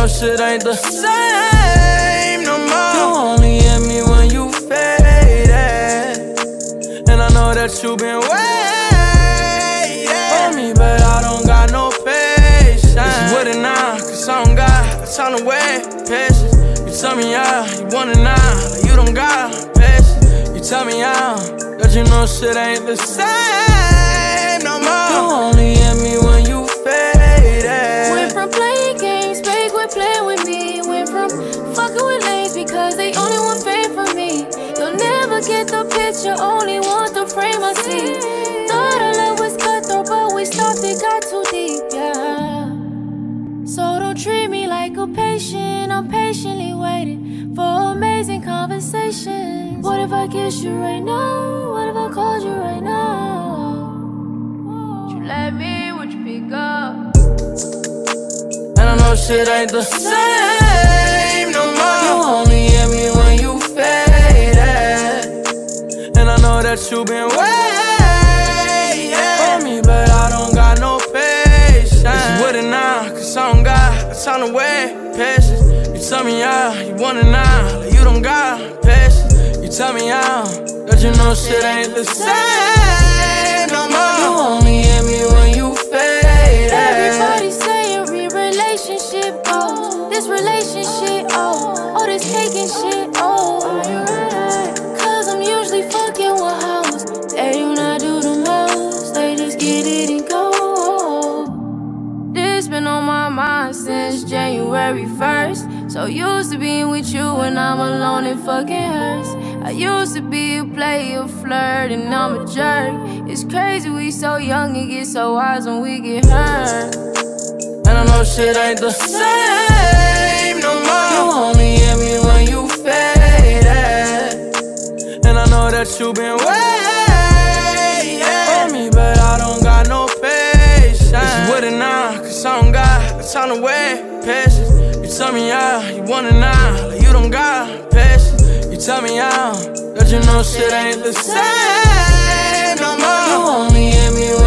Know shit ain't the same no more. You only hit me when you faded. And I know that you been waiting for me, but I don't got no patience. It's with it now, cause I don't got time to wait. Patience. You tell me out, you want it now, you don't got patience. You tell me out, that you know shit ain't the same no more. You only hit me when you faded. Went from playing get the picture, only want the frame I see. Thought our love was cutthroat, but we stopped, it got too deep, yeah. So don't treat me like a patient, I'm patiently waiting for amazing conversations. What if I kiss you right now? What if I called you right now? Would you let me? Would you pick up? And I know shit ain't the same you been waiting for me, but I don't got no patience. It's with it now, cause I don't got time to wait. Patience. You tell me out, you want it now, like you don't got patience. You tell me out, that you know shit ain't the same January 1st. So used to being with you when I'm alone and fucking hurts. I used to be a player, flirt, and I'm a jerk. It's crazy we so young and get so wise when we get hurt. And I know shit ain't the same no more. You only hit me when you faded. And I know that you been waiting for me, but I don't got no patience. It's with it now, cause I don't got time to wait. Patience. Tell me out, you want it now, like you don't got patience. You tell me out, that you know shit ain't the same no more. You only hit me.